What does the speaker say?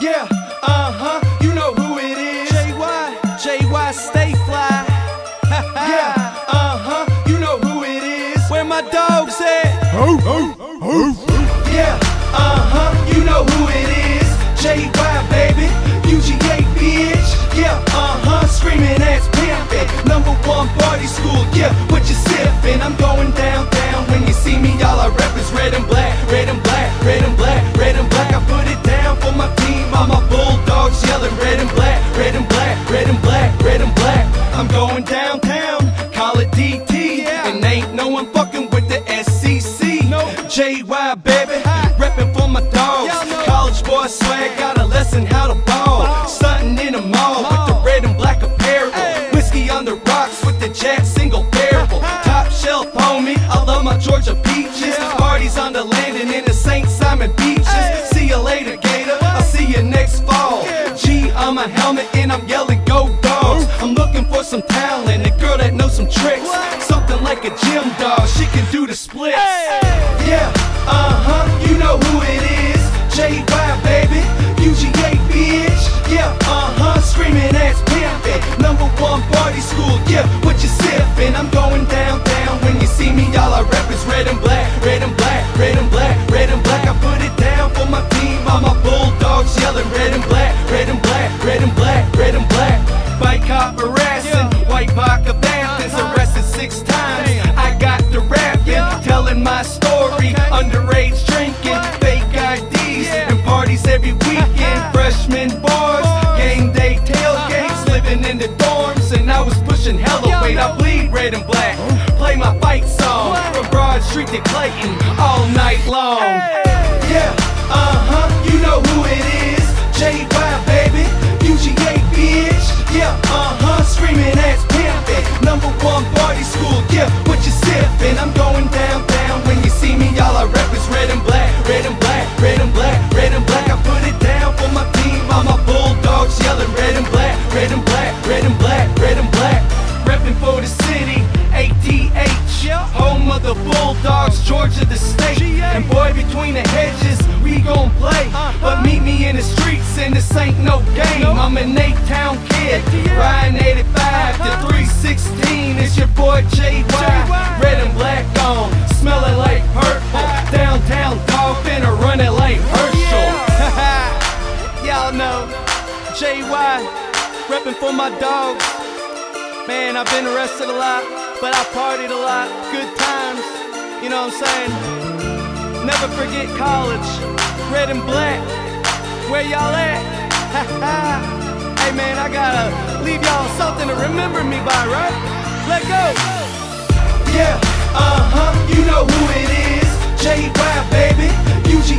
Yeah, uh huh, you know who it is. JY, JY, stay fly. Yeah, uh huh, you know who it is. Where my dogs at? Yeah, JY, baby, reppin' for my dogs. College boy swag, got a lesson how to ball. Stuntin' in the mall with the red and black apparel. Whiskey on the rocks with the jack single barrel. Top shelf, homie. I love my Georgia peaches. Parties on the landing in the St. Simon beaches. See you later, Gator. I'll see you next fall. G on my helmet and I'm yelling go dogs. I'm looking for some talent, a girl that knows some tricks. Something like a gym dog, she can do the splits. My bulldogs yelling red and black, red and black, red and black, red and black. Bike cop harassing, white vodka Banthas Uh-huh. arrested six times. I got the rapping, telling my story. Underage drinking, fake IDs, and parties every weekend. Freshman bars, game day tailgates, Uh-huh. living in the dorms, and I was pushing hella Y'all weight. I bleed red and black. Play my fight song from Broad Street to Clayton all night long. Georgia the state. And boy, between the hedges, we gon' play. Uh-huh. But meet me in the streets, and this ain't no game. I'm an A-town kid, riding 85 Uh-huh. to 316. It's your boy JY, red and black on, smelling like purple. Downtown dolphin or running like Herschel. Y'all know, JY, reppin' for my dogs. Man, I've been arrested a lot, but I partied a lot. Good times, you know what I'm saying? Never forget college, red and black. Where y'all at? hey man, I gotta leave y'all something to remember me by, right? Let go. Yeah, uh huh, you know who it is. J.Y. baby, UG